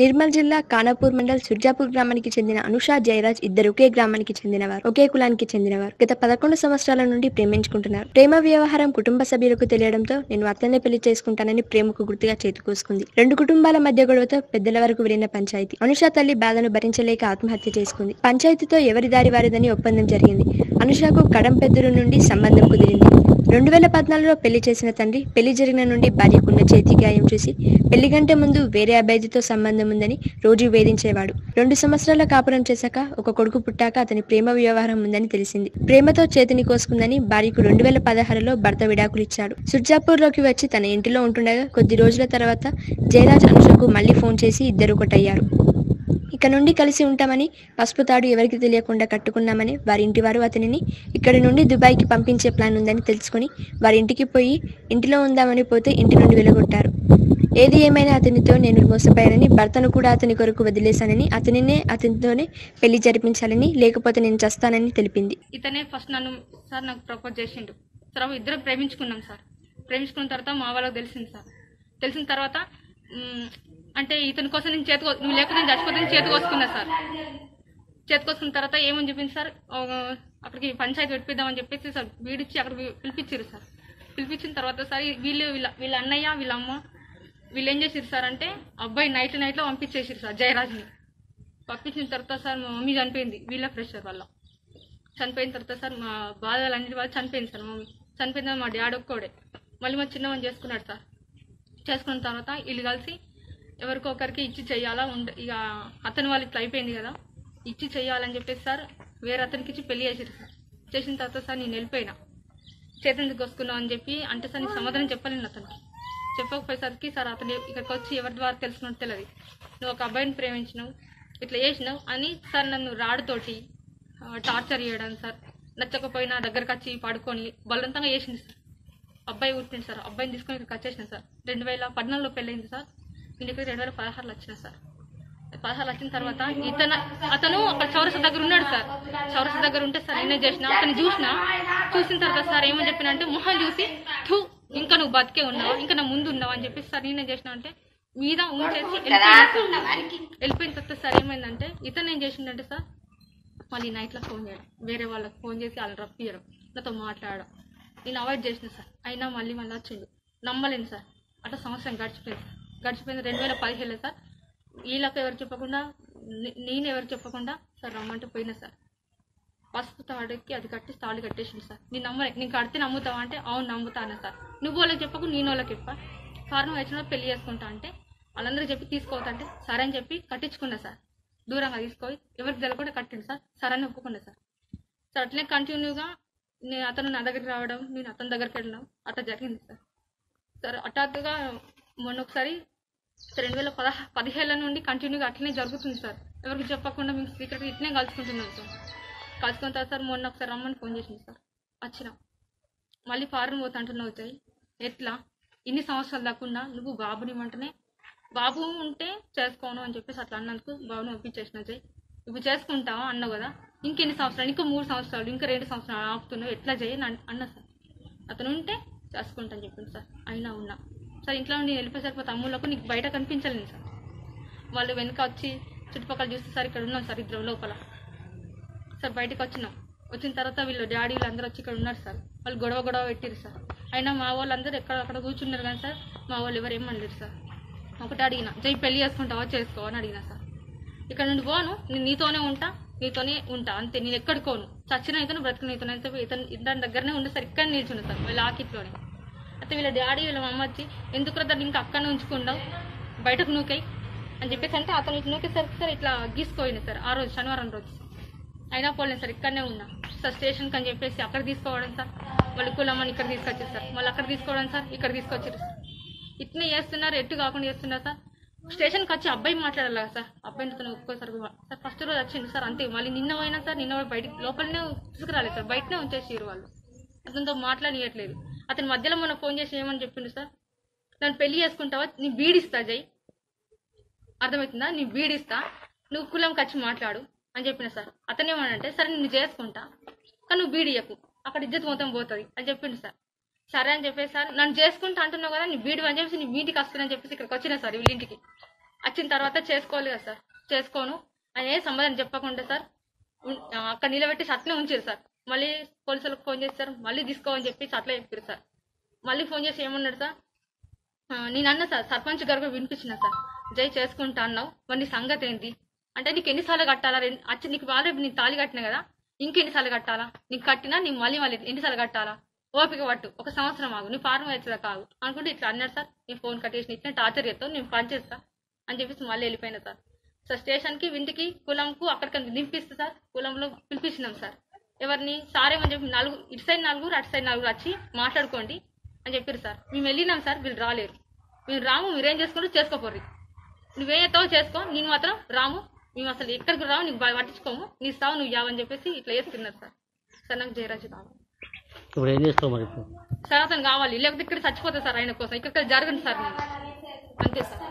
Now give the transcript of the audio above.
నిర్మల్ జిల్లా కానాపూర్ మండల్ సుర్జాపూర్ గ్రామానికి చెందిన అనుషా జయరాజ్ ఇద్దరు ఒకే గ్రామానికి చెందినవారు ఒకే కులానికి చెందినవారు. గత పదకొండు సంవత్సరాల నుండి ప్రేమించుకుంటున్నారు. ప్రేమ వ్యవహారం కుటుంబ సభ్యులకు తెలియడంతో నేను అతన్నే పెళ్ళి చేసుకుంటానని ప్రేమకు గుర్తుగా చేతికోసుకుంది రెండు కుటుంబాల మధ్య గొడవతో పెద్దల వరకు వెళ్ళిన పంచాయతీ. అనుష తల్లి బాధను భరించలేక ఆత్మహత్య చేసుకుంది. పంచాయతీతో ఎవరి దారి వారిదని ఒప్పందం జరిగింది. అనుషకు కడం పెద్దల నుండి సంబంధం కుదిరింది. రెండు వేల పద్నాలుగులో పెళ్ళి చేసిన తండ్రి పెళ్ళి జరిగిన నుండి భార్యకున్న చేతి గాయం చూసి పెళ్ళి కంటే ముందు వేరే అభ్యర్థితో సంబంధం ఉందని రోజు వేధించేవాడు. రెండు సంవత్సరాల కాపురం చేశాక ఒక కొడుకు పుట్టాక అతని ప్రేమ వ్యవహారం ఉందని తెలిసింది. ప్రేమతో చేతిని కోసుకుందని భార్యకు రెండు వేల పదహారులో భర్త విడాకులు ఇచ్చాడు. సుర్జాపూర్లోకి వచ్చి తన ఇంటిలో ఉంటుండగా కొద్ది రోజుల తర్వాత జయరాజ్ అనుషకు మళ్ళీ ఫోన్ చేసి ఇద్దరు ఒకటయ్యారు ఇక నుండి కలిసి ఉంటామని పసుపు తాడు ఎవరికి తెలియకుండా కట్టుకున్నామని వారి ఇంటి వారు అతనిని ఇక్కడి నుండి దుబాయ్కి పంపించే ప్లాన్ ఉందని తెలుసుకొని వారి ఇంటికి పోయి ఇంటిలో ఉందామని పోతే ఇంటి నుండి వెలగొట్టారు. ఏది ఏమైనా అతనితో నేను మోసపోయానని భర్తను కూడా అతని కొరకు వదిలేశానని అతనినే అతనితోనే పెళ్ళి జరిపించాలని లేకపోతే నేను చస్తానని తెలిపింది. ఇతనే ఫస్ట్ నన్ను సార్ నాకు ప్రపోజ్ చేసిండు. సార్ ఇద్దరు ప్రేమించుకున్నాం సార్. ప్రేమించుకున్న తర్వాత మా వాళ్ళకి తెలిసింది సార్. తెలిసిన తర్వాత అంటే ఇతని కోసం నేను చేతికో నువ్వు లేకపోతే నేను చచ్చిపోతే చేతికోసుకున్నా సార్. చేతికోసుకున్న తర్వాత ఏమని చెప్పింది సార్? అక్కడికి పంచాయతీ పెట్టిద్దామని చెప్పేసి సార్ వీడిచ్చి అక్కడ పిలిపించారు సార్. పిలిపించిన తర్వాత సార్ వీళ్ళు వీళ్ళ వీళ్ళ అన్నయ్య వీళ్ళ అమ్మ వీళ్ళు ఏం చేసిరు సార్ అంటే అబ్బాయి నైట్ నైట్లో పంపించేసారు సార్ జయరాజ్ని. పంపించిన తర్వాత సార్ మా మమ్మీ చనిపోయింది వీళ్ళ ప్రెషర్ వల్ల. చనిపోయిన తర్వాత సార్ మా బాధలు అన్నిటి వల్ల చనిపోయింది సార్ మా మమ్మీ. చనిపోయిన తర్వాత మా డాడీ ఒక్కోడే. మళ్ళీ మా చిన్నవని చేసుకున్నాడు సార్. చేసుకున్న తర్వాత వీళ్ళు కలిసి ఎవరికొకరికి ఇచ్చి చేయాలా ఉండ ఇక అతని వాళ్ళు ఇట్లా అయిపోయింది కదా ఇచ్చి చేయాలని చెప్పేసి సార్ వేరే అతనికి ఇచ్చి పెళ్ళి చేసారు సార్. చేసిన తర్వాత సార్ నేను వెళ్ళిపోయినా. చేతెందుకు వస్తున్నావు అని చెప్పి అంటే సార్ నీకు సమాధానం చెప్పలేను అతనికి. చెప్పకపోయేసరికి సార్ అతను ఇక్కడికి వచ్చి ఎవరి ద్వారా తెలుసుకున్నట్టు తెలియదు నువ్వు ఒక అబ్బాయిని ప్రేమించినావు ఇట్లా చేసినావు అని సార్ నన్ను రాడుతోటి టార్చర్ చేయడం సార్. నచ్చకపోయినా దగ్గరకు వచ్చి పడుకొని బలవంతంగా చేసింది సార్. అబ్బాయి పుట్టింది సార్. అబ్బాయిని తీసుకొని ఇక్కడికి వచ్చేసిన సార్. రెండు వేల పద్నాలుగులో పెళ్ళైంది సార్. నేను ఇక్కడ రెండు వేల పదహారులో వచ్చిన సార్. పదహారు వచ్చిన తర్వాత ఇతను అతను అక్కడ చౌరస దగ్గర ఉన్నాడు సార్. చౌరస దగ్గర ఉంటే సార్ నేనే చేసిన అతను చూసిన చూసిన తర్వాత సార్ ఏమని చెప్పిన అంటే మొహం చూసి థూ ఇంకా నువ్వు బతికే ఉన్నావా? ఇంకా నా ముందు ఉన్నావా అని చెప్పి సార్ నేనే చేసిన అంటే మీద ఉంచేసి వెళ్ళిపోయిన తర్వాత సార్ ఏమైందంటే ఇతను ఏం చేసిండంటే సార్ మళ్ళీ నైట్లో ఫోన్ చేయడం వేరే వాళ్ళకి ఫోన్ చేసి వాళ్ళని రప్పియడం నాతో మాట్లాడడం నేను అవాయిడ్ చేసిన సార్. అయినా మళ్ళీ మళ్ళీ వచ్చిండు. నమ్మలేను సార్. అట్లా సంవత్సరం గడిచిపోయింది సార్. గడిచిపోయింది రెండు వేల పదిహేనులో సార్. వీళ్ళకి ఎవరు చెప్పకుండా నేను ఎవరు చెప్పకుండా సార్ రమ్మంటే పోయినా సార్. పసుపు తాడుకి అది కట్టి తాడు కట్టేసింది సార్. నేను నమ్మలే. నేను కడితే నమ్ముతావా అంటే అవును నమ్ముతాను సార్. నువ్వు వాళ్ళకి చెప్పకు నేను వాళ్ళకి చెప్పా. కారణం వచ్చిన పెళ్ళి చేసుకుంటా అంటే వాళ్ళందరూ చెప్పి తీసుకోవద్దంటే సరే అని చెప్పి కట్టించుకున్నా సార్. దూరంగా తీసుకోవి ఎవరికి తెలకుండా కట్టింది సార్. సరే అని ఒప్పుకున్నా సార్. సార్ అట్లనే కంటిన్యూగా నేను అతను నా దగ్గరికి రావడం నేను అతని దగ్గరికి వెళ్ళడం అట్లా జరిగింది సార్. సార్ హఠాత్తుగా మొన్న ఒకసారి రెండు వేల పదహ పదిహేళ్ళ నుండి కంటిన్యూగా అట్లనే జరుగుతుంది సార్. ఎవరికి చెప్పకుండా మేము సీక్రెట్గా ఇట్లనే కలుసుకుంటున్నాం సార్. కలుసుకున్న తర్వాత సార్ మొన్న ఒకసారి రమ్మని ఫోన్ చేసింది సార్. వచ్చిన. మళ్ళీ ఫారెన్ పోతా అంటున్నావు ఎట్లా? ఇన్ని సంవత్సరాలు దాకుండా నువ్వు బాబుని వెంటనే బాబు ఉంటే చేసుకోను అని చెప్పేసి అట్లా అన్నందుకు బాబుని పంపించేసిన జై ఇప్పుడు చేసుకుంటావా? అన్నావు కదా. ఇంకెన్ని సంవత్సరాలు? ఇంకా మూడు సంవత్సరాలు ఇంకా రెండు సంవత్సరాలు ఆపుతున్నావు. ఎట్లా చేయని అని అన్నా సార్. అతను ఉంటే చేసుకుంటాను చెప్పింది సార్. అయినా ఉన్నా. సార్ ఇంట్లో నుండి వెళ్ళిపోయేసరికి మా తమ్ముళ్ళకు నీకు బయట కనిపించలేదు సార్. వాళ్ళు వెనక వచ్చి చుట్టుపక్కల చూస్తే సార్ ఇక్కడ ఉన్నాం సార్ ఇద్దరు లోపల. సార్ బయటకు వచ్చినాం. వచ్చిన తర్వాత వీళ్ళు డాడీ వీళ్ళందరూ వచ్చి ఇక్కడ ఉన్నారు సార్. వాళ్ళు గొడవ గొడవ పెట్టారు సార్. అయినా మా వాళ్ళందరూ ఎక్కడ అక్కడ కూర్చున్నారు కానీ సార్ మా వాళ్ళు ఎవరు ఏమనలేరు సార్. ఒకటి అడిగిన జై పెళ్ళి చేసుకుంటావా చేసుకో అని అడిగిన సార్. ఇక్కడ నుండి పోను నేను నీతోనే ఉంటా నీతోనే ఉంటా అంతే నేను ఎక్కడికోను చచ్చిన ఇతను బ్రతికిన ఇతను అయితే ఇతను ఇతని దగ్గరనే ఉండే సార్ ఇక్కడ నిల్చున్నా సార్ వీళ్ళ ఆకిట్లోనే అయితే వీళ్ళ డాడీ వీళ్ళ మమ్మ వచ్చి ఎందుకు దాన్ని ఇంకా అక్కడనే ఉంచుకుంటావు బయటకు నూకాయి. అని చెప్పేసి అంటే అతను నూకేసరికి సార్ ఇట్లా గీసుకోయింది సార్ ఆ రోజు శనివారం రోజు. అయినా పోలేదు సార్ ఇక్కడనే ఉన్నా. సార్ స్టేషన్కి అని చెప్పేసి అక్కడ తీసుకోవడం సార్. వాళ్ళు కులమ్మని ఇక్కడ తీసుకొచ్చారు సార్. మళ్ళీ అక్కడ తీసుకోవడం సార్ ఇక్కడ తీసుకొచ్చారు సార్. ఇట్నే చేస్తున్నారు ఎట్టు కాకుండా చేస్తున్నారు సార్. స్టేషన్కి వచ్చి అబ్బాయి మాట్లాడాలి సార్? అబ్బాయిని తను ఒక్కోసారి సార్ ఫస్ట్ రోజు వచ్చింది సార్ అంతే. మళ్ళీ నిన్న పోయినా సార్ నిన్న బయట బయటికి లోపలనే తీసుకురాలేదు సార్. బయటనే ఉంచేసారు వాళ్ళు. అతనితో మాట్లాడియట్లేదు అతని మధ్యలో మొన్న ఫోన్ చేసి ఏమని చెప్పిండు సార్? నన్ను పెళ్ళి చేసుకుంటావా? నీ బీడిస్తా జై. అర్థమవుతుందా? నీ బీడిస్తా. నువ్వు కులంకి వచ్చి మాట్లాడు. అని చెప్పిన సార్. అతను ఏమనంటే సరే నేను చేసుకుంటా కానీ నువ్వు బీడీ చెప్పు అక్కడ ఇజ్జత్ మొత్తం పోతుంది. అని చెప్పిండు సార్. సరే అని చెప్పేసి సార్ నన్ను చేసుకుంటా అంటున్నావు కదా నీ బీడి అని చెప్పేసి నీ ఇంటికి వస్తున్నా చెప్పేసి ఇక్కడికి వచ్చిన సార్ వీళ్ళింటికి వచ్చిన తర్వాత చేసుకోవాలి కదా సార్ చేసుకోను. ఆయన ఏ సమాధానం చెప్పకుండా సార్ అక్కడ నిలబెట్టి అట్లే ఉంచారు సార్. మళ్ళీ పోలీసులకు ఫోన్ చేస్తారు మళ్ళీ తీసుకోమని చెప్పి అట్లే చెప్పారు సార్. మళ్ళీ ఫోన్ చేసి ఏమన్నాడు సార్ నేను అన్న సార్ సర్పంచ్ గారు వినిపించిన సార్. జై చేసుకుంటా అన్నావు మరి సంగతి ఏంటి? అంటే నీకు ఎన్నిసార్లు కట్టాలా? రెండు- అచ్చి నీకు ఆల్రెడీ నీకు తాళి కట్టిన కదా? ఇంకెన్నిసార్లు కట్టాలా? నీకు కట్టినా నీ మళ్ళీ మళ్ళీ ఎన్నిసార్లు కట్టాలా? ఓపిక పట్టు. ఒక సంవత్సరం ఆగు. నీ ఫార్మ్ వచ్చేదా కాదు. అనుకుంటే ఇట్లా అన్నాడు సార్. నేను ఫోన్ కట్టేసి ఇచ్చిన టార్చర్ చేస్తావు నేను పని చేస్తా అని చెప్పేసి మళ్ళీ వెళ్ళిపోయినా సార్. సార్ స్టేషన్కి వింటికి కులంకు అక్కడికి నింపిస్తే సార్. కులంలో పిలిపించినాం సార్. ఎవరిని? సారేమని చెప్పి నలుగు ఇటు సైడ్ నలుగురు అటు సైడ్ నలుగురు వచ్చి మాట్లాడుకోండి అని చెప్పారు సార్. మేము వెళ్ళినాం సార్. వీళ్ళు రాలేరు. మేము రాము మీరేం చేసుకుంటూ చేసుకోపోర్రి. నువ్వేం చేస్తావో చేసుకో. నేను మాత్రం రాము మేము అసలు ఎక్కడికి రాము నీకు పట్టించుకోము. నీ సావు నువ్వు యావని చెప్పేసి ఇట్లా వేసుకున్నారు సార్. సార్ నాకు జయరాజ్ కావాలి. ఇప్పుడు ఏం చేస్తావు మరి ఇప్పుడు? సార్ అతను కావాలి. లేకపోతే ఇక్కడ చచ్చిపోతా సార్ ఆయన కోసం. ఇక్కడ జరగండి సార్ నేను. అంతే సార్.